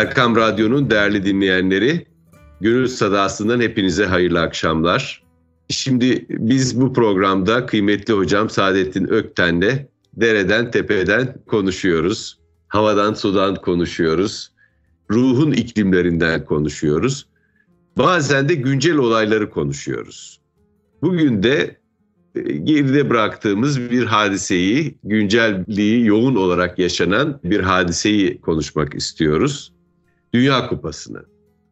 Erkam Radyo'nun değerli dinleyenleri, Gönül Sadası'ndan hepinize hayırlı akşamlar. Şimdi biz bu programda kıymetli hocam Saadettin Ökten'le dereden tepeden konuşuyoruz. Havadan sudan konuşuyoruz. Ruhun iklimlerinden konuşuyoruz. Bazen de güncel olayları konuşuyoruz. Bugün de e, geride bıraktığımız bir hadiseyi, güncelliği yoğun olarak yaşanan bir hadiseyi konuşmak istiyoruz. Dünya Kupası'nı.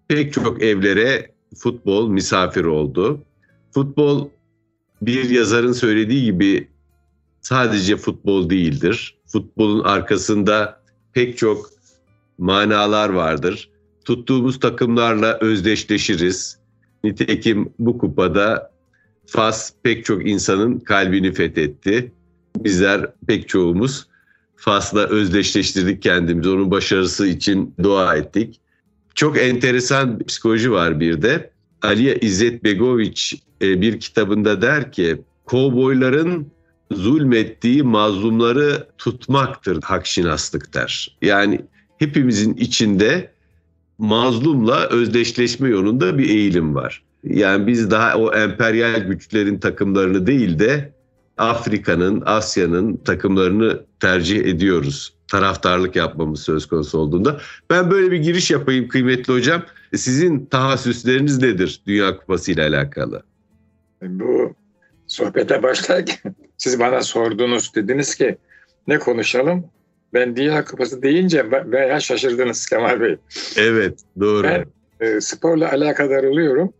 Pek çok evlere futbol misafir oldu. Futbol bir yazarın söylediği gibi sadece futbol değildir. Futbolun arkasında pek çok manalar vardır. Tuttuğumuz takımlarla özdeşleşiriz. Nitekim bu kupada Fas pek çok insanın kalbini fethetti. Bizler pek çoğumuz Fas'la özdeşleştirdik kendimizi. Onun başarısı için dua ettik. Çok enteresan bir psikoloji var bir de. Aliye İzzet Begoviç e, bir kitabında der ki kovboyların zulmettiği mazlumları tutmaktır hakşinaslık der. Yani hepimizin içinde mazlumla özdeşleşme yolunda bir eğilim var. Yani biz daha o emperyal güçlerin takımlarını değil de Afrika'nın, Asya'nın takımlarını tercih ediyoruz. Taraftarlık yapmamız söz konusu olduğunda. Ben böyle bir giriş yapayım kıymetli hocam. Sizin tahassüsleriniz nedir Dünya Kupası ile alakalı? Bu sohbete başlarken siz bana sordunuz dediniz ki ne konuşalım? Ben Dünya Kupası deyince veya şaşırdınız Kemal Bey. Evet doğru. Ben e, sporla alakadar oluyorum.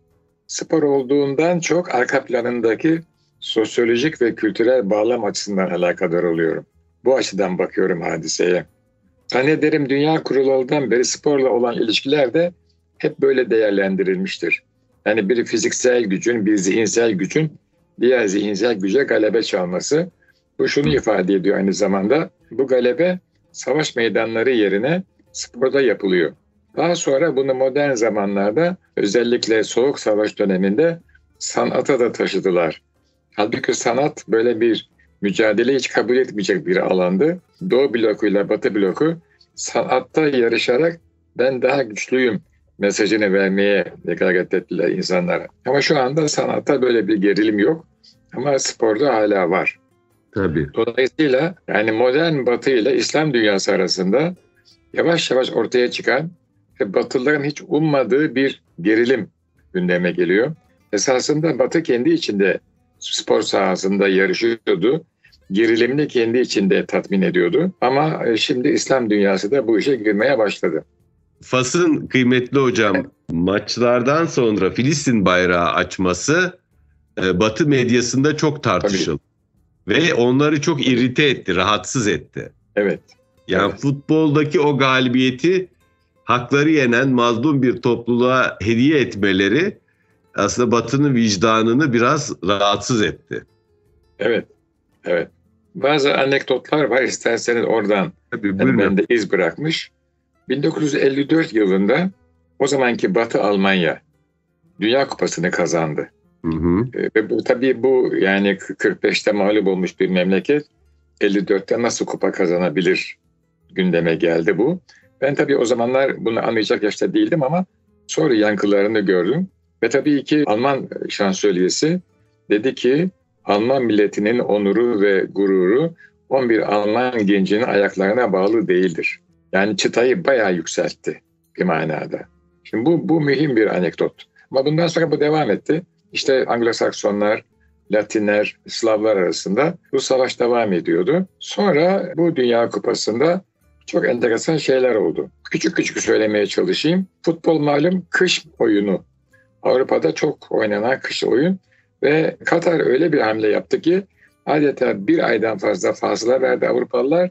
Spor olduğundan çok arka planındaki sosyolojik ve kültürel bağlam açısından alakadar oluyorum. Bu açıdan bakıyorum hadiseye. Zannederim Dünya Kurulu'ndan beri sporla olan ilişkiler de hep böyle değerlendirilmiştir. Yani bir fiziksel gücün, bir zihinsel gücün diğer zihinsel güce galebe çalması. Bu şunu ifade ediyor aynı zamanda. Bu galebe savaş meydanları yerine sporda yapılıyor. Daha sonra bunu modern zamanlarda özellikle Soğuk Savaş döneminde sanata da taşıdılar. Halbuki sanat böyle bir mücadele hiç kabul etmeyecek bir alandı. Doğu blokuyla Batı bloku sanatta yarışarak ben daha güçlüyüm mesajını vermeye gayret ettiler insanlara. Ama şu anda sanatta böyle bir gerilim yok. Ama sporda hala var. Tabii. Dolayısıyla yani modern batı ile İslam dünyası arasında yavaş yavaş ortaya çıkan ve Batılıların hiç ummadığı bir gerilim gündeme geliyor. Esasında Batı kendi içinde spor sahasında yarışıyordu. Gerilimini kendi içinde tatmin ediyordu. Ama e, şimdi İslam dünyası da bu işe girmeye başladı. Fas'ın kıymetli hocam maçlardan sonra Filistin bayrağı açması e, Batı medyasında çok tartışıldı. Tabii. Ve onları çok irite etti, rahatsız etti. Evet. Yani evet. futboldaki o galibiyeti hakları yenen mazlum bir topluluğa hediye etmeleri aslında Batı'nın vicdanını biraz rahatsız etti. Evet, evet. Bazı anekdotlar var isterseniz oradan Tabii, ben de iz bırakmış. 1954 yılında o zamanki Batı Almanya Dünya Kupası'nı kazandı. Hı hı. Ve bu tabii bu yani 45'te mağlup olmuş bir memleket 54'te nasıl kupa kazanabilir gündeme geldi bu. Ben tabii o zamanlar bunu anlayacak yaşta değildim ama sonra yankılarını gördüm. Ve tabii ki Alman şansölyesi dedi ki Alman milletinin onuru ve gururu 11 Alman gencinin ayaklarına bağlı değildir. Yani çıtayı bayağı yükseltti bir manada. Şimdi bu, bu mühim bir anekdot. Ama bundan sonra bu devam etti. İşte Anglo-Saksonlar, Latinler, Slavlar arasında bu savaş devam ediyordu. Sonra bu Dünya Kupası'nda çok enteresan şeyler oldu. Küçük küçük söylemeye çalışayım. Futbol malum kış oyunu. Avrupa'da çok oynanan kış oyun ve Katar öyle bir hamle yaptı ki adeta bir aydan fazla fazla verdi Avrupalılar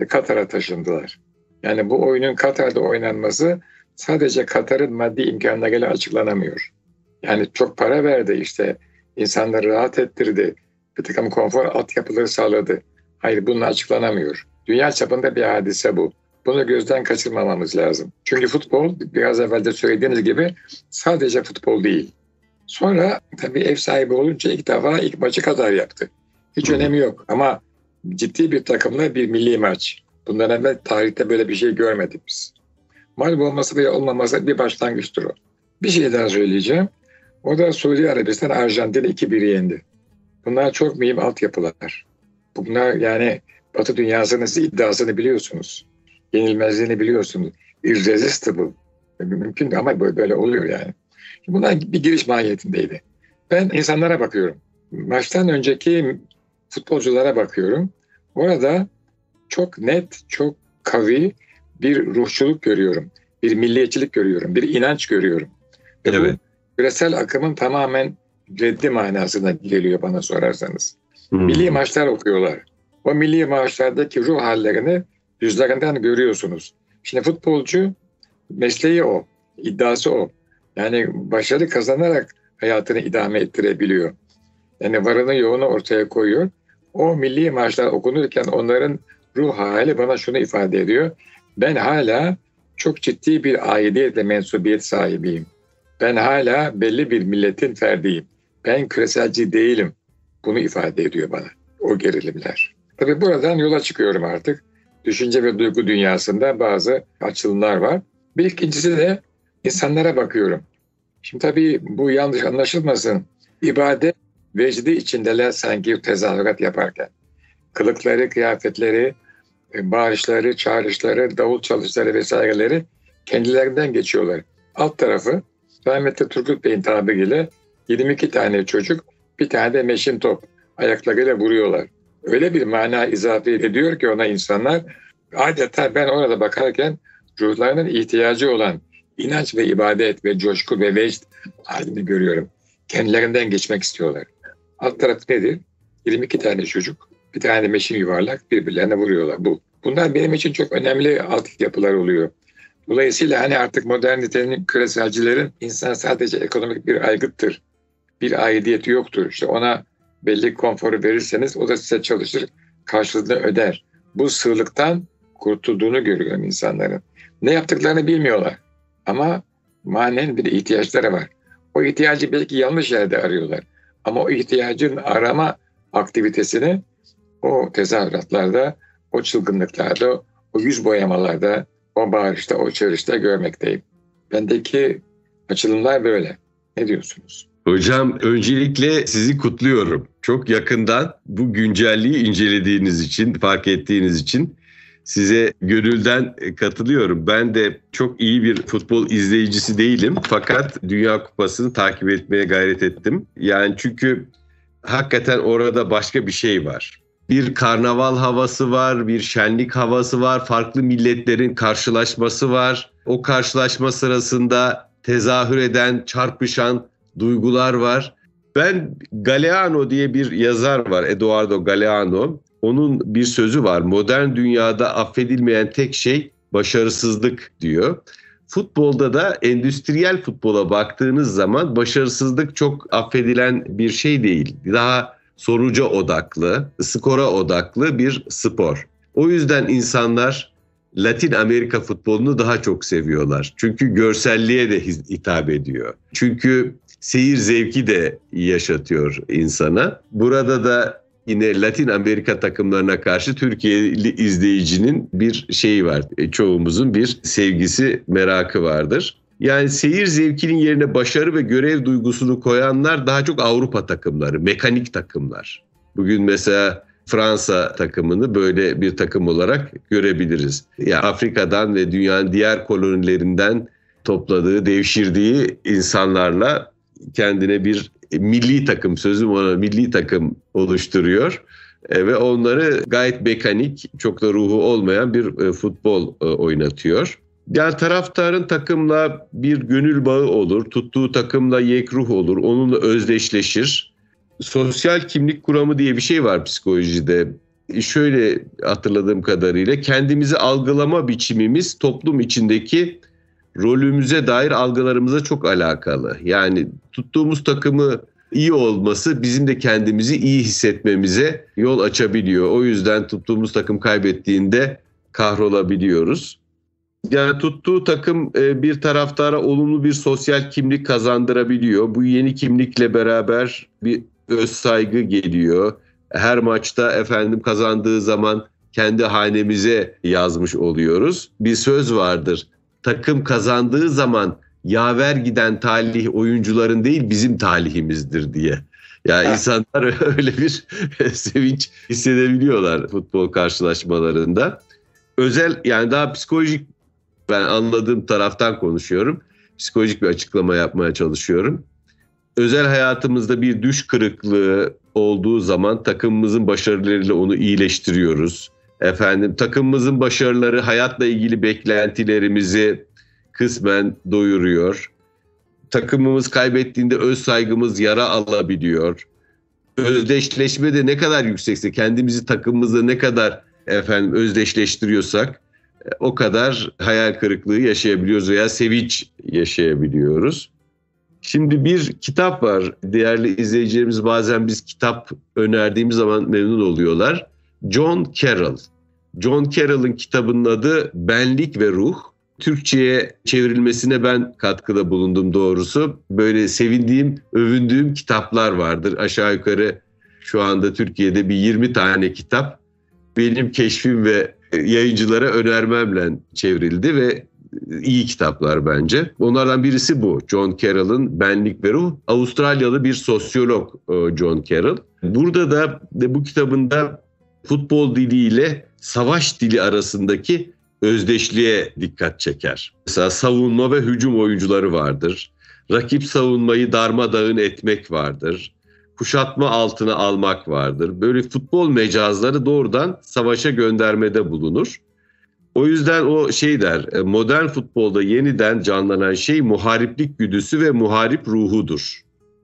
ve Katar'a taşındılar. Yani bu oyunun Katar'da oynanması sadece Katar'ın maddi imkanlarıyla açıklanamıyor. Yani çok para verdi işte insanları rahat ettirdi. Bir takım konfor altyapıları sağladı. Hayır bunun açıklanamıyor. Dünya çapında bir hadise bu. Bunu gözden kaçırmamamız lazım. Çünkü futbol biraz evvel de söylediğiniz gibi sadece futbol değil. Sonra tabii ev sahibi olunca ilk defa ilk maçı kadar yaptı. Hiç önemi yok ama ciddi bir takımla bir milli maç. Bundan evvel tarihte böyle bir şey görmedik biz. Mağlup olması veya olmaması bir başlangıçtır o. Bir şey daha söyleyeceğim. O da Suudi Arabistan Arjantin 2-1 yendi. Bunlar çok mühim altyapılar. Bunlar yani Batı dünyasının iddiasını biliyorsunuz. Yenilmezliğini biliyorsunuz. Irresistible. Mümkün ama böyle oluyor yani. Bunlar bir giriş mahiyetindeydi. Ben insanlara bakıyorum. Maçtan önceki futbolculara bakıyorum. Orada çok net, çok kavi bir ruhçuluk görüyorum. Bir milliyetçilik görüyorum. Bir inanç görüyorum. Ve evet. Bu küresel akımın tamamen reddi manasına geliyor bana sorarsanız. Hmm. Milli maçlar okuyorlar. O milli maçlardaki ruh hallerini yüzlerinden görüyorsunuz. Şimdi futbolcu mesleği o, iddiası o. Yani başarı kazanarak hayatını idame ettirebiliyor. Yani varını yoğunu ortaya koyuyor. O milli maçlar okunurken onların ruh hali bana şunu ifade ediyor. Ben hala çok ciddi bir aidiyet mensubiyet sahibiyim. Ben hala belli bir milletin ferdiyim. Ben küreselci değilim. Bunu ifade ediyor bana o gerilimler. Tabii buradan yola çıkıyorum artık. Düşünce ve duygu dünyasında bazı açılımlar var. Bir ikincisi de insanlara bakıyorum. Şimdi tabii bu yanlış anlaşılmasın. İbadet vecdi içindeler sanki tezahürat yaparken. Kılıkları, kıyafetleri, e, bağırışları, çağrışları, davul çalışları vesaireleri kendilerinden geçiyorlar. Alt tarafı rahmetli Turgut Bey'in tabiriyle 22 tane çocuk bir tane de meşin top ayaklarıyla vuruyorlar. Öyle bir mana izafe ediyor ki ona insanlar adeta ben orada bakarken ruhlarının ihtiyacı olan inanç ve ibadet ve coşku ve vecd halini görüyorum. Kendilerinden geçmek istiyorlar. Alt tarafı nedir? 22 tane çocuk, bir tane meşin yuvarlak birbirlerine vuruyorlar. Bu. Bunlar benim için çok önemli altyapılar oluyor. Dolayısıyla hani artık modernitenin küreselcilerin insan sadece ekonomik bir aygıttır. Bir aidiyeti yoktur. İşte ona belli konforu verirseniz o da size çalışır, karşılığını öder. Bu sığlıktan kurtulduğunu görüyorum insanların. Ne yaptıklarını bilmiyorlar. Ama manen bir ihtiyaçları var. O ihtiyacı belki yanlış yerde arıyorlar. Ama o ihtiyacın arama aktivitesini o tezahüratlarda, o çılgınlıklarda, o yüz boyamalarda, o bağırışta, o çağrışta görmekteyim. Bendeki açılımlar böyle. Ne diyorsunuz? Hocam öncelikle sizi kutluyorum. Çok yakından bu güncelliği incelediğiniz için, fark ettiğiniz için size gönülden katılıyorum. Ben de çok iyi bir futbol izleyicisi değilim fakat Dünya Kupası'nı takip etmeye gayret ettim. Yani çünkü hakikaten orada başka bir şey var. Bir karnaval havası var, bir şenlik havası var, farklı milletlerin karşılaşması var. O karşılaşma sırasında tezahür eden, çarpışan duygular var. Ben Galeano diye bir yazar var, Eduardo Galeano. Onun bir sözü var. Modern dünyada affedilmeyen tek şey başarısızlık diyor. Futbolda da endüstriyel futbola baktığınız zaman başarısızlık çok affedilen bir şey değil. Daha sonuca odaklı, skora odaklı bir spor. O yüzden insanlar Latin Amerika futbolunu daha çok seviyorlar. Çünkü görselliğe de hitap ediyor. Çünkü seyir zevki de yaşatıyor insana. Burada da yine Latin Amerika takımlarına karşı Türkiye'li izleyicinin bir şeyi var. E, çoğumuzun bir sevgisi, merakı vardır. Yani seyir zevkinin yerine başarı ve görev duygusunu koyanlar daha çok Avrupa takımları, mekanik takımlar. Bugün mesela Fransa takımını böyle bir takım olarak görebiliriz. Yani Afrika'dan ve dünyanın diğer kolonilerinden topladığı, devşirdiği insanlarla kendine bir milli takım sözüm ona milli takım oluşturuyor e, ve onları gayet mekanik, çok da ruhu olmayan bir e, futbol e, oynatıyor. Yani taraftarın takımla bir gönül bağı olur, tuttuğu takımla yekruh olur, onunla özdeşleşir. Sosyal kimlik kuramı diye bir şey var psikolojide. Şöyle hatırladığım kadarıyla kendimizi algılama biçimimiz toplum içindeki rolümüze dair algılarımıza çok alakalı. Yani tuttuğumuz takımı iyi olması bizim de kendimizi iyi hissetmemize yol açabiliyor. O yüzden tuttuğumuz takım kaybettiğinde kahrolabiliyoruz. Yani tuttuğu takım e, bir taraftara olumlu bir sosyal kimlik kazandırabiliyor. Bu yeni kimlikle beraber bir öz saygı geliyor. Her maçta efendim kazandığı zaman kendi hanemize yazmış oluyoruz. Bir söz vardır takım kazandığı zaman yaver giden talih oyuncuların değil bizim talihimizdir diye. Ya yani insanlar öyle bir sevinç hissedebiliyorlar futbol karşılaşmalarında. Özel yani daha psikolojik ben anladığım taraftan konuşuyorum. Psikolojik bir açıklama yapmaya çalışıyorum. Özel hayatımızda bir düş kırıklığı olduğu zaman takımımızın başarılarıyla onu iyileştiriyoruz. Efendim takımımızın başarıları hayatla ilgili beklentilerimizi kısmen doyuruyor. Takımımız kaybettiğinde öz saygımız yara alabiliyor. Özdeşleşme de ne kadar yüksekse kendimizi takımımızla ne kadar efendim özdeşleştiriyorsak e, o kadar hayal kırıklığı yaşayabiliyoruz veya sevinç yaşayabiliyoruz. Şimdi bir kitap var. Değerli izleyicilerimiz bazen biz kitap önerdiğimiz zaman memnun oluyorlar. John Carroll. John Carroll'ın kitabının adı Benlik ve Ruh. Türkçe'ye çevrilmesine ben katkıda bulundum doğrusu. Böyle sevindiğim, övündüğüm kitaplar vardır. Aşağı yukarı şu anda Türkiye'de bir 20 tane kitap benim keşfim ve yayıncılara önermemle çevrildi ve iyi kitaplar bence. Onlardan birisi bu. John Carroll'ın Benlik ve Ruh. Avustralyalı bir sosyolog e, John Carroll. Burada da bu kitabında futbol diliyle savaş dili arasındaki özdeşliğe dikkat çeker. Mesela savunma ve hücum oyuncuları vardır. Rakip savunmayı darmadağın etmek vardır. Kuşatma altına almak vardır. Böyle futbol mecazları doğrudan savaşa göndermede bulunur. O yüzden o şey der, e, modern futbolda yeniden canlanan şey muhariplik güdüsü ve muharip ruhudur.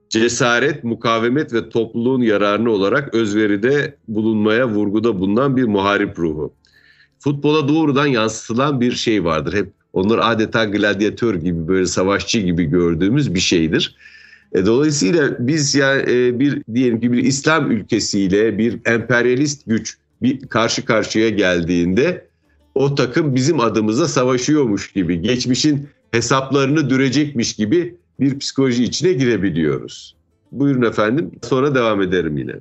Cesaret, mukavemet ve topluluğun yararını olarak özveride bulunmaya vurguda bulunan bir muharip ruhu. Futbola doğrudan yansıtılan bir şey vardır. Hep onlar adeta gladyatör gibi böyle savaşçı gibi gördüğümüz bir şeydir. E, dolayısıyla biz yani e, bir diyelim ki bir İslam ülkesiyle bir emperyalist güç bir karşı karşıya geldiğinde o takım bizim adımıza savaşıyormuş gibi, geçmişin hesaplarını dürecekmiş gibi bir psikoloji içine girebiliyoruz. Buyurun efendim, sonra devam ederim yine.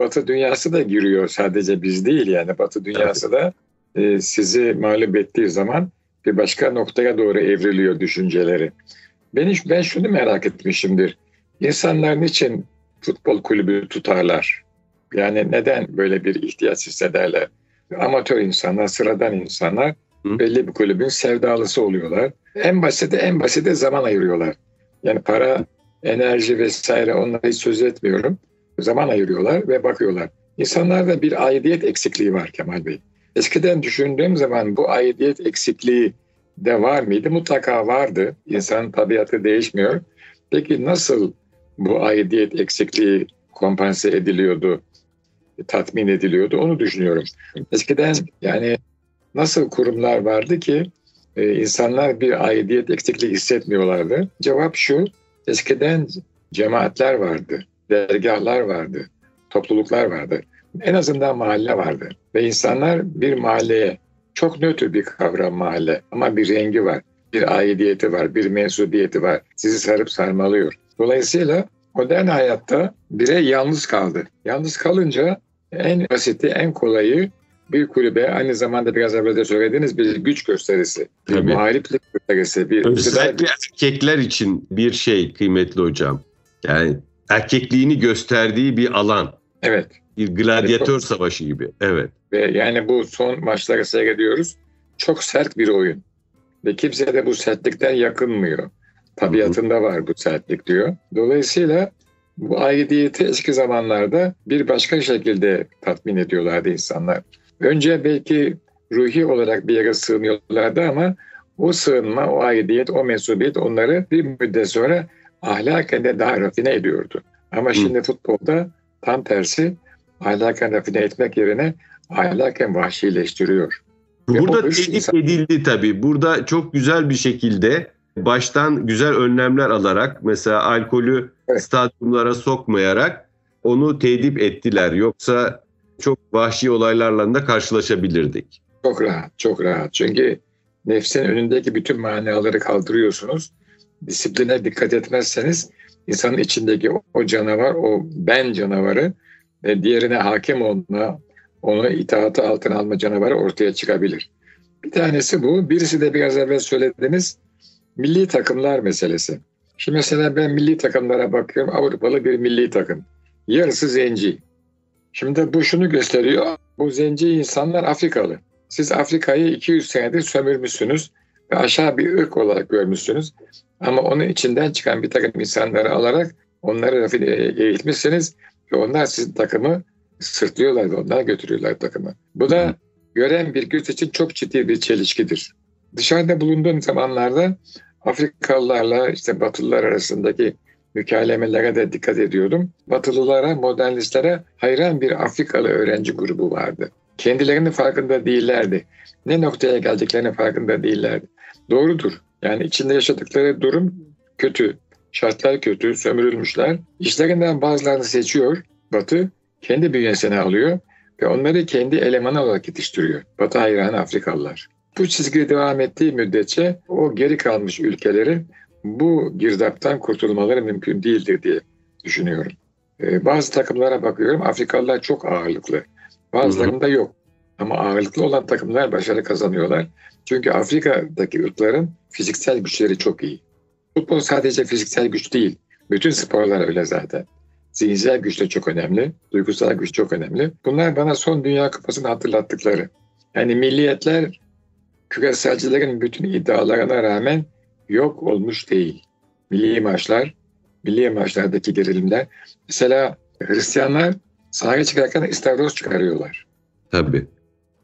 Batı dünyası da giriyor sadece biz değil yani Batı dünyası da e, sizi mağlup ettiği zaman bir başka noktaya doğru evriliyor düşünceleri. Ben, ben şunu merak etmişimdir. İnsanlar niçin futbol kulübü tutarlar? Yani neden böyle bir ihtiyaç hissederler? amatör insanlar, sıradan insanlar belli bir kulübün sevdalısı oluyorlar. En basiti en basiti zaman ayırıyorlar. Yani para, enerji vesaire onları hiç söz etmiyorum. Zaman ayırıyorlar ve bakıyorlar. İnsanlarda bir aidiyet eksikliği var Kemal Bey. Eskiden düşündüğüm zaman bu aidiyet eksikliği de var mıydı? Mutlaka vardı. İnsanın tabiatı değişmiyor. Peki nasıl bu aidiyet eksikliği kompanse ediliyordu? tatmin ediliyordu onu düşünüyorum. Eskiden yani nasıl kurumlar vardı ki e, insanlar bir aidiyet eksikliği hissetmiyorlardı? Cevap şu, eskiden cemaatler vardı, dergahlar vardı, topluluklar vardı. En azından mahalle vardı ve insanlar bir mahalleye çok nötr bir kavram mahalle ama bir rengi var, bir aidiyeti var, bir mensubiyeti var. Sizi sarıp sarmalıyor. Dolayısıyla modern hayatta birey yalnız kaldı. Yalnız kalınca en basiti, en kolayı bir kulübe aynı zamanda biraz evvel de söylediğiniz bir güç gösterisi, bir Tabii. muhaliflik gösterisi. Bir Özellikle erkekler için bir şey kıymetli hocam. Yani erkekliğini gösterdiği bir alan. Evet. Bir gladyatör evet, savaşı gibi. Evet. Ve yani bu son maçları seyrediyoruz. Çok sert bir oyun. Ve kimse de bu sertlikten yakınmıyor. Tabiatında var bu sertlik diyor. Dolayısıyla bu aidiyeti eski zamanlarda bir başka şekilde tatmin ediyorlardı insanlar. Önce belki ruhi olarak bir yere sığınıyorlardı ama o sığınma, o aidiyet, o mensubiyet onları bir müddet sonra ahlaken de daha rafine ediyordu. Ama Hı. şimdi futbolda tam tersi ahlaken rafine etmek yerine ahlaken vahşileştiriyor. Burada tehdit insan... edildi tabii. Burada çok güzel bir şekilde baştan güzel önlemler alarak mesela alkolü evet. stadyumlara sokmayarak onu tedip ettiler. Yoksa çok vahşi olaylarla da karşılaşabilirdik. Çok rahat, çok rahat. Çünkü nefsin önündeki bütün manaları kaldırıyorsunuz. Disipline dikkat etmezseniz insanın içindeki o canavar, o ben canavarı ve diğerine hakim olma, onu itaatı altına alma canavarı ortaya çıkabilir. Bir tanesi bu. Birisi de biraz evvel söylediğiniz milli takımlar meselesi. Şimdi mesela ben milli takımlara bakıyorum. Avrupalı bir milli takım. Yarısı zenci. Şimdi bu şunu gösteriyor. Bu zenci insanlar Afrikalı. Siz Afrika'yı 200 senedir sömürmüşsünüz ve aşağı bir ırk olarak görmüşsünüz. Ama onun içinden çıkan bir takım insanları alarak onları rafine eğitmişsiniz ve onlar sizin takımı sırtlıyorlar ve onlar götürüyorlar takımı. Bu da gören bir göz için çok ciddi bir çelişkidir. Dışarıda bulunduğum zamanlarda Afrikalılarla işte Batılılar arasındaki mükalemelere de dikkat ediyordum. Batılılara, modernistlere hayran bir Afrikalı öğrenci grubu vardı. Kendilerinin farkında değillerdi. Ne noktaya geldiklerinin farkında değillerdi. Doğrudur. Yani içinde yaşadıkları durum kötü. Şartlar kötü, sömürülmüşler. İşlerinden bazılarını seçiyor. Batı kendi bünyesine alıyor ve onları kendi elemanı olarak yetiştiriyor. Batı hayranı Afrikalılar. Bu çizgi devam ettiği müddetçe o geri kalmış ülkelerin bu girdaptan kurtulmaları mümkün değildir diye düşünüyorum. Ee, bazı takımlara bakıyorum Afrikalılar çok ağırlıklı. Bazılarında yok. Ama ağırlıklı olan takımlar başarı kazanıyorlar. Çünkü Afrika'daki ırkların fiziksel güçleri çok iyi. Futbol sadece fiziksel güç değil. Bütün sporlar öyle zaten. Zihinsel güç de çok önemli. Duygusal güç çok önemli. Bunlar bana son Dünya Kupası'nı hatırlattıkları. Yani milliyetler küreselcilerin bütün iddialarına rağmen yok olmuş değil. Milli maçlar, milli maçlardaki gerilimler. Mesela Hristiyanlar sahaya çıkarken istavroz çıkarıyorlar. Tabii.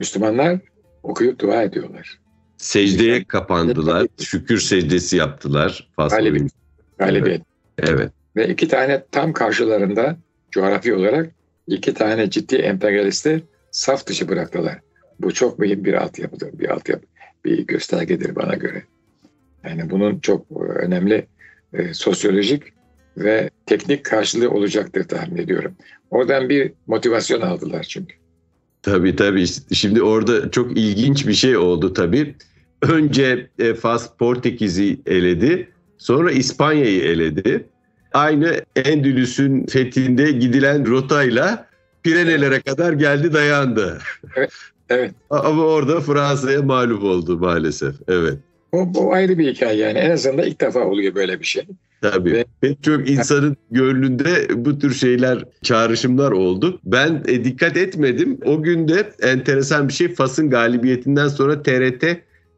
Müslümanlar okuyup dua ediyorlar. Secdeye kapandılar. Şükür secdesi yaptılar. Galibiyet. Galibiyet. Evet. Ve iki tane tam karşılarında coğrafi olarak iki tane ciddi emperyalisti saf dışı bıraktılar. Bu çok mühim bir altyapıdır, bir altyapı, bir göstergedir bana göre. Yani bunun çok önemli e, sosyolojik ve teknik karşılığı olacaktır tahmin ediyorum. Oradan bir motivasyon aldılar çünkü. Tabii tabii. Şimdi orada çok ilginç bir şey oldu tabii. Önce e, Fas Portekiz'i eledi. Sonra İspanya'yı eledi. Aynı Endülüs'ün fethinde gidilen rotayla Pirenelere kadar geldi dayandı. Evet. evet. Ama orada Fransa'ya mağlup oldu maalesef. Evet. O, o ayrı bir hikaye yani. En azından ilk defa oluyor böyle bir şey. Tabii. Ve, Pek çok insanın gönlünde bu tür şeyler, çağrışımlar oldu. Ben e, dikkat etmedim. O günde enteresan bir şey Fas'ın galibiyetinden sonra TRT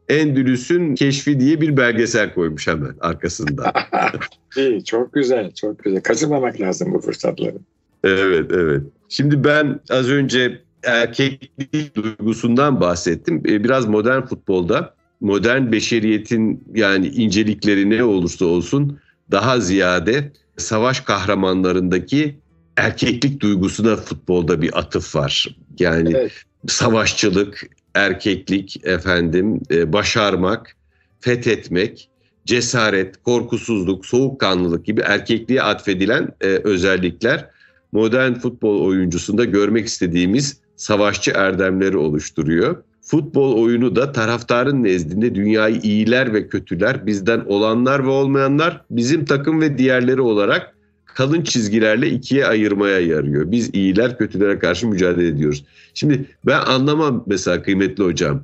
Endülüs'ün keşfi diye bir belgesel koymuş hemen arkasında. İyi, çok güzel, çok güzel. Kaçırmamak lazım bu fırsatları. Evet, evet. Şimdi ben az önce erkeklik duygusundan bahsettim. E, biraz modern futbolda modern beşeriyetin yani incelikleri ne olursa olsun daha ziyade savaş kahramanlarındaki erkeklik duygusuna futbolda bir atıf var. Yani evet. savaşçılık, erkeklik, efendim, e, başarmak, fethetmek, cesaret, korkusuzluk, soğukkanlılık gibi erkekliğe atfedilen e, özellikler modern futbol oyuncusunda görmek istediğimiz savaşçı erdemleri oluşturuyor. Futbol oyunu da taraftarın nezdinde dünyayı iyiler ve kötüler, bizden olanlar ve olmayanlar, bizim takım ve diğerleri olarak kalın çizgilerle ikiye ayırmaya yarıyor. Biz iyiler kötülere karşı mücadele ediyoruz. Şimdi ben anlamam mesela kıymetli hocam.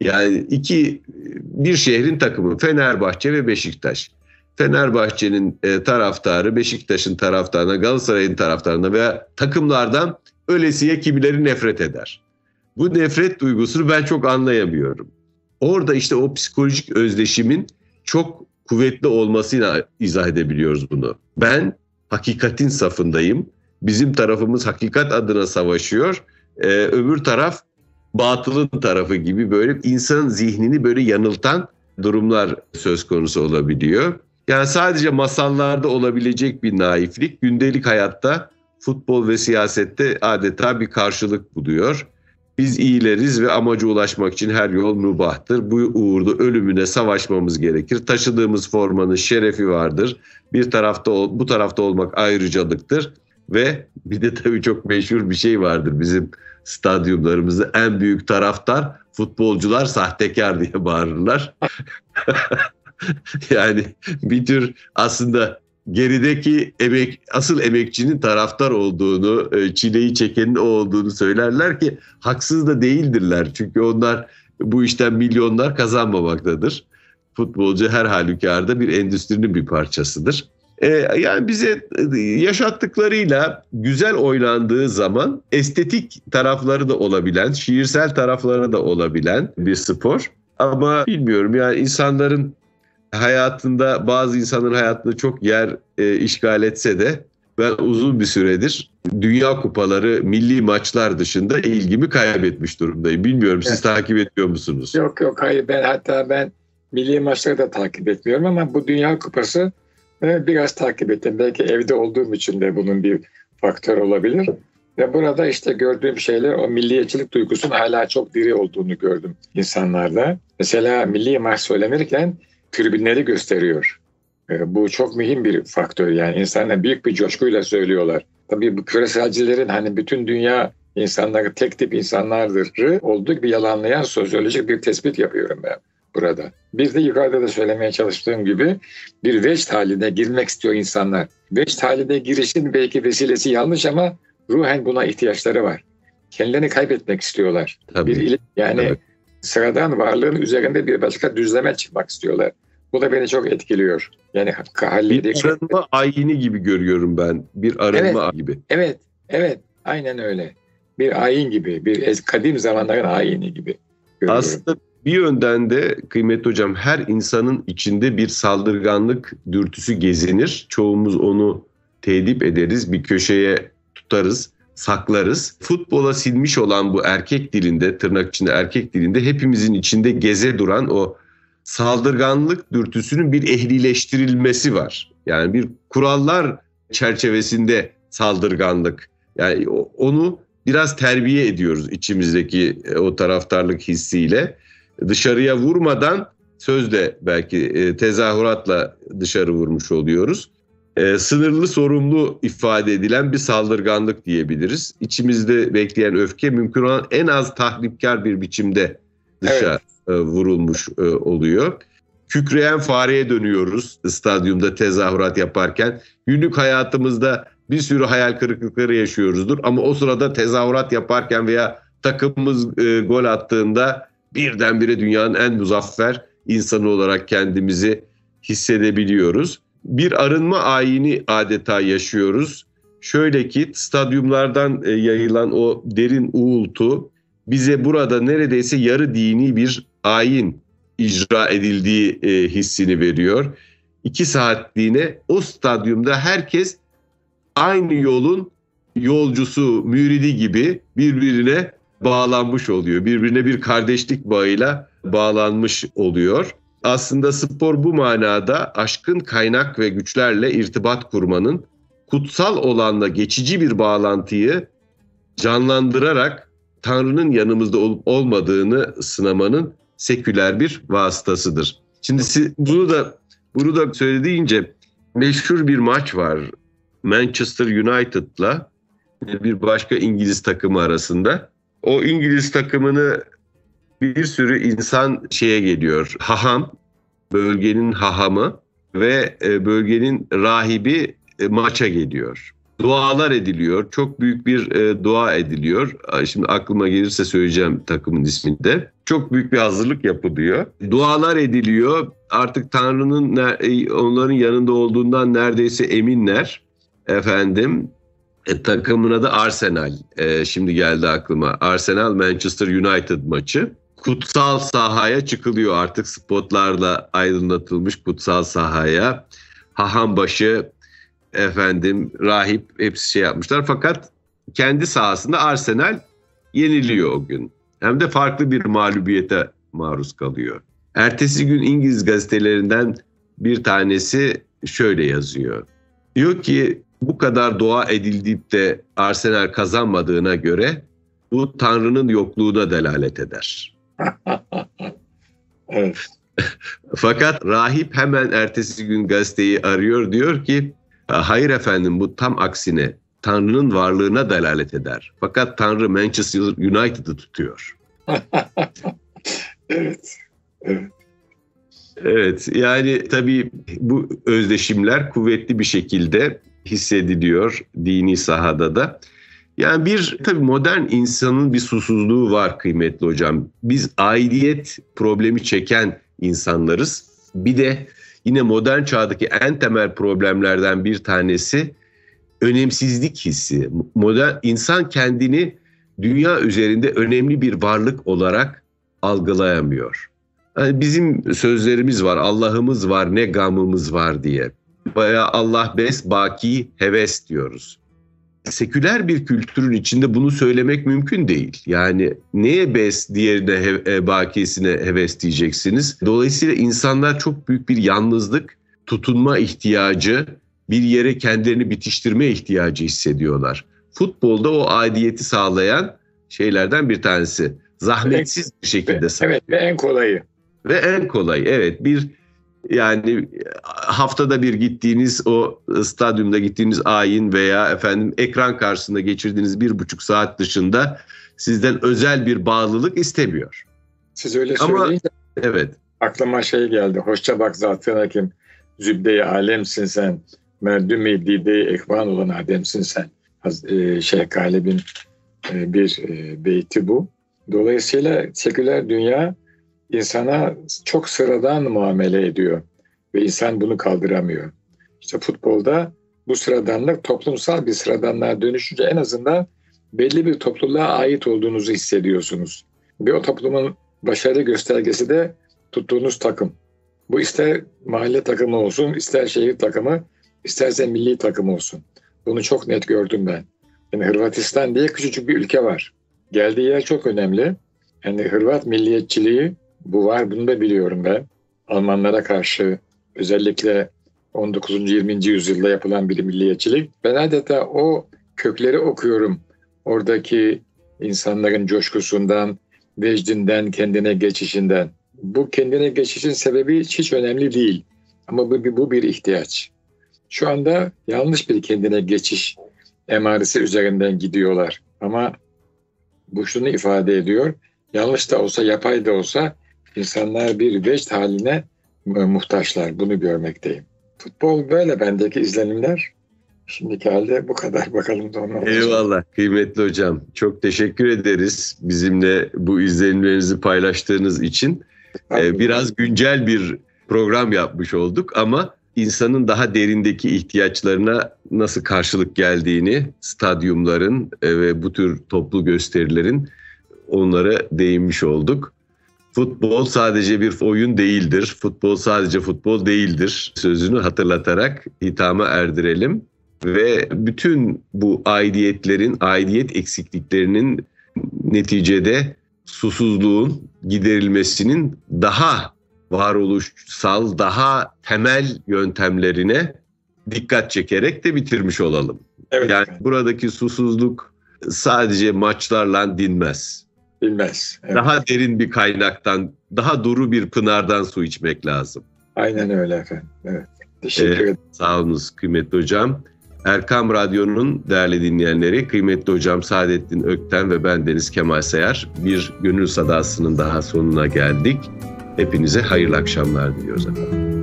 Yani iki bir şehrin takımı Fenerbahçe ve Beşiktaş. Fenerbahçe'nin e, taraftarı Beşiktaş'ın taraftarına, Galatasaray'ın taraftarına veya takımlardan ölesiye kimileri nefret eder. Bu nefret duygusunu ben çok anlayamıyorum. Orada işte o psikolojik özdeşimin çok kuvvetli olmasıyla izah edebiliyoruz bunu. Ben hakikatin safındayım. Bizim tarafımız hakikat adına savaşıyor. Ee, öbür taraf batılın tarafı gibi böyle insanın zihnini böyle yanıltan durumlar söz konusu olabiliyor. Yani sadece masallarda olabilecek bir naiflik gündelik hayatta futbol ve siyasette adeta bir karşılık buluyor. Biz iyileriz ve amaca ulaşmak için her yol mübahtır. Bu uğurda ölümüne savaşmamız gerekir. Taşıdığımız formanın şerefi vardır. Bir tarafta bu tarafta olmak ayrıcalıktır ve bir de tabii çok meşhur bir şey vardır bizim stadyumlarımızda en büyük taraftar futbolcular sahtekar diye bağırırlar. yani bir tür aslında gerideki emek asıl emekçinin taraftar olduğunu, e, çileyi çekenin o olduğunu söylerler ki haksız da değildirler. Çünkü onlar bu işten milyonlar kazanmamaktadır. Futbolcu her halükarda bir endüstrinin bir parçasıdır. Ee, yani bize e, yaşattıklarıyla güzel oynandığı zaman estetik tarafları da olabilen, şiirsel tarafları da olabilen bir spor. Ama bilmiyorum yani insanların hayatında bazı insanların hayatında çok yer e, işgal etse de ben uzun bir süredir Dünya Kupaları, milli maçlar dışında ilgimi kaybetmiş durumdayım. Bilmiyorum siz evet. takip ediyor musunuz? Yok yok hayır ben hatta ben milli maçları da takip etmiyorum ama bu Dünya Kupası e, biraz takip ettim. Belki evde olduğum için de bunun bir faktör olabilir. Ve burada işte gördüğüm şeyler o milliyetçilik duygusunun hala çok diri olduğunu gördüm insanlarda. Mesela milli maç söylenirken tribünleri gösteriyor. E, bu çok mühim bir faktör yani insanlar büyük bir coşkuyla söylüyorlar. Tabii bu küreselcilerin hani bütün dünya insanları tek tip insanlardır olduğu bir yalanlayan sosyolojik bir tespit yapıyorum ben burada. Bir de yukarıda da söylemeye çalıştığım gibi bir vecd haline girmek istiyor insanlar. Vecd haline girişin belki vesilesi yanlış ama ruhen buna ihtiyaçları var. Kendilerini kaybetmek istiyorlar. Tabii. Bir yani Tabii. sıradan varlığın üzerinde bir başka düzleme çıkmak istiyorlar. Bu da beni çok etkiliyor. Yani halledecek. Bir arınma ayini gibi görüyorum ben. Bir arınma evet, gibi. Evet, evet. Aynen öyle. Bir ayin gibi, bir kadim zamanların ayini gibi görüyorum. Aslında bir yönden de kıymetli hocam her insanın içinde bir saldırganlık dürtüsü gezinir. Çoğumuz onu tedip ederiz, bir köşeye tutarız, saklarız. Futbola silmiş olan bu erkek dilinde, tırnak içinde erkek dilinde hepimizin içinde geze duran o saldırganlık dürtüsünün bir ehlileştirilmesi var. Yani bir kurallar çerçevesinde saldırganlık. Yani onu biraz terbiye ediyoruz içimizdeki e, o taraftarlık hissiyle. Dışarıya vurmadan sözde belki e, tezahüratla dışarı vurmuş oluyoruz. E, sınırlı sorumlu ifade edilen bir saldırganlık diyebiliriz. İçimizde bekleyen öfke mümkün olan en az tahripkar bir biçimde dışarı evet. E, vurulmuş e, oluyor. Kükreyen fareye dönüyoruz stadyumda tezahürat yaparken. Günlük hayatımızda bir sürü hayal kırıklıkları yaşıyoruzdur ama o sırada tezahürat yaparken veya takımımız e, gol attığında birdenbire dünyanın en muzaffer insanı olarak kendimizi hissedebiliyoruz. Bir arınma ayini adeta yaşıyoruz. Şöyle ki stadyumlardan yayılan o derin uğultu bize burada neredeyse yarı dini bir ayin icra edildiği e, hissini veriyor. İki saatliğine o stadyumda herkes aynı yolun yolcusu, müridi gibi birbirine bağlanmış oluyor. Birbirine bir kardeşlik bağıyla bağlanmış oluyor. Aslında spor bu manada aşkın kaynak ve güçlerle irtibat kurmanın kutsal olanla geçici bir bağlantıyı canlandırarak Tanrı'nın yanımızda olup olmadığını sınamanın seküler bir vasıtasıdır. Şimdi siz, bunu da bunu da söylediğince meşhur bir maç var Manchester United'la bir başka İngiliz takımı arasında. O İngiliz takımını bir sürü insan şeye geliyor. Haham, bölgenin hahamı ve e, bölgenin rahibi e, maça geliyor dualar ediliyor. Çok büyük bir e, dua ediliyor. Şimdi aklıma gelirse söyleyeceğim takımın isminde. Çok büyük bir hazırlık yapılıyor. Dualar ediliyor. Artık Tanrı'nın e, onların yanında olduğundan neredeyse eminler. Efendim e, takımın adı Arsenal. E, şimdi geldi aklıma. Arsenal Manchester United maçı. Kutsal sahaya çıkılıyor artık spotlarla aydınlatılmış kutsal sahaya. Hahambaşı efendim rahip hepsi şey yapmışlar. Fakat kendi sahasında Arsenal yeniliyor o gün. Hem de farklı bir mağlubiyete maruz kalıyor. Ertesi gün İngiliz gazetelerinden bir tanesi şöyle yazıyor. Diyor ki bu kadar dua edildiğip de Arsenal kazanmadığına göre bu Tanrı'nın yokluğuna delalet eder. evet. Fakat rahip hemen ertesi gün gazeteyi arıyor diyor ki Hayır efendim bu tam aksine Tanrı'nın varlığına delalet eder. Fakat Tanrı Manchester United'ı tutuyor. evet. Evet. Evet yani tabii bu özdeşimler kuvvetli bir şekilde hissediliyor dini sahada da. Yani bir tabii modern insanın bir susuzluğu var kıymetli hocam. Biz aidiyet problemi çeken insanlarız. Bir de yine modern çağdaki en temel problemlerden bir tanesi önemsizlik hissi. Modern insan kendini dünya üzerinde önemli bir varlık olarak algılayamıyor. Yani bizim sözlerimiz var, Allah'ımız var, ne gamımız var diye. Baya Allah bes, baki, heves diyoruz. Seküler bir kültürün içinde bunu söylemek mümkün değil. Yani neye bes, diğerine he, e, bakiyesine heves diyeceksiniz. Dolayısıyla insanlar çok büyük bir yalnızlık, tutunma ihtiyacı, bir yere kendilerini bitiştirme ihtiyacı hissediyorlar. Futbolda o aidiyeti sağlayan şeylerden bir tanesi. Zahmetsiz bir şekilde sağlıyor. Evet ve en kolayı. Ve en kolay evet bir yani haftada bir gittiğiniz o stadyumda gittiğiniz ayin veya efendim ekran karşısında geçirdiğiniz bir buçuk saat dışında sizden özel bir bağlılık istemiyor. Siz öyle Ama, söyleyince evet. aklıma şey geldi. Hoşça bak zatına kim zübde alemsin sen. Merdümi dide ekvan olan ademsin sen. E, Şeyh Galib'in e, bir e, beyti bu. Dolayısıyla seküler dünya insana çok sıradan muamele ediyor ve insan bunu kaldıramıyor. İşte futbolda bu sıradanlık toplumsal bir sıradanlığa dönüşünce en azından belli bir topluluğa ait olduğunuzu hissediyorsunuz. Ve o toplumun başarı göstergesi de tuttuğunuz takım. Bu ister mahalle takımı olsun, ister şehir takımı, isterse milli takım olsun. Bunu çok net gördüm ben. Yani Hırvatistan diye küçücük bir ülke var. Geldiği yer çok önemli. Yani Hırvat milliyetçiliği bu var, bunu da biliyorum ben. Almanlara karşı özellikle 19. 20. yüzyılda yapılan bir milliyetçilik. Ben adeta o kökleri okuyorum. Oradaki insanların coşkusundan, vecdinden, kendine geçişinden. Bu kendine geçişin sebebi hiç önemli değil. Ama bu, bu bir ihtiyaç. Şu anda yanlış bir kendine geçiş emaresi üzerinden gidiyorlar. Ama bu şunu ifade ediyor. Yanlış da olsa, yapay da olsa insanlar bir vecd haline muhtaçlar. Bunu görmekteyim. Futbol böyle bendeki izlenimler. Şimdiki halde bu kadar bakalım da ona Eyvallah kıymetli hocam. Çok teşekkür ederiz bizimle bu izlenimlerinizi paylaştığınız için. Ee, biraz güncel bir program yapmış olduk ama insanın daha derindeki ihtiyaçlarına nasıl karşılık geldiğini stadyumların e, ve bu tür toplu gösterilerin onlara değinmiş olduk. Futbol sadece bir oyun değildir. Futbol sadece futbol değildir. Sözünü hatırlatarak hitama erdirelim ve bütün bu aidiyetlerin, aidiyet eksikliklerinin neticede susuzluğun giderilmesinin daha varoluşsal, daha temel yöntemlerine dikkat çekerek de bitirmiş olalım. Evet. Yani buradaki susuzluk sadece maçlarla dinmez. Bilmez. Evet. Daha derin bir kaynaktan, daha duru bir pınardan su içmek lazım. Aynen öyle efendim. Evet. Teşekkür ederim. Ee, sağ olunuz kıymetli hocam. Erkam Radyo'nun değerli dinleyenleri, kıymetli hocam Saadettin Ökten ve ben Deniz Kemal Sayar bir gönül sadasının daha sonuna geldik. Hepinize hayırlı akşamlar diliyoruz efendim.